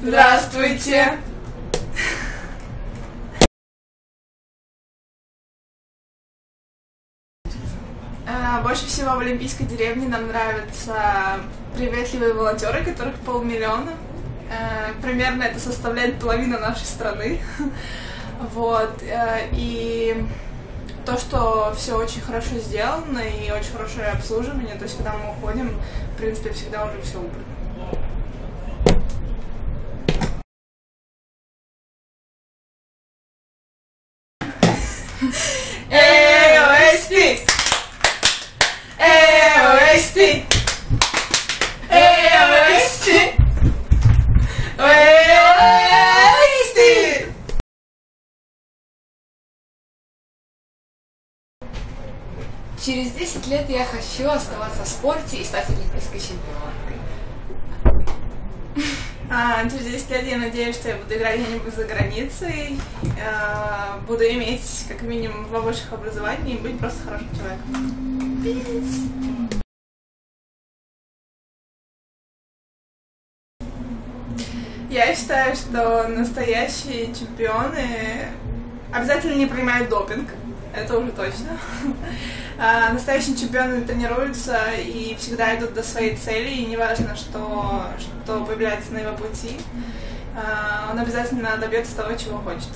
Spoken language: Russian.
Здравствуйте! А, Больше всего в Олимпийской деревне нам нравятся приветливые волонтеры, которых полмиллиона. Э, Примерно это составляет половину нашей страны. Вот. э, И то, что все очень хорошо сделано и очень хорошее обслуживание, то есть когда мы уходим, в принципе, всегда уже все убрано. Эй, Эй, Эй, Эй, Через 10 лет я хочу оставаться в спорте и стать олимпийской чемпионкой. А, через 10 лет я надеюсь, что я буду играть где-нибудь за границей, а, буду иметь как минимум два высших образования и быть просто хорошим человеком. Я считаю, что настоящие чемпионы обязательно не принимают допинг. Это уже точно. А, Настоящие чемпионы тренируются и всегда идут до своей цели, и неважно, что, что появляется на его пути, а, он обязательно добьется того, чего хочет.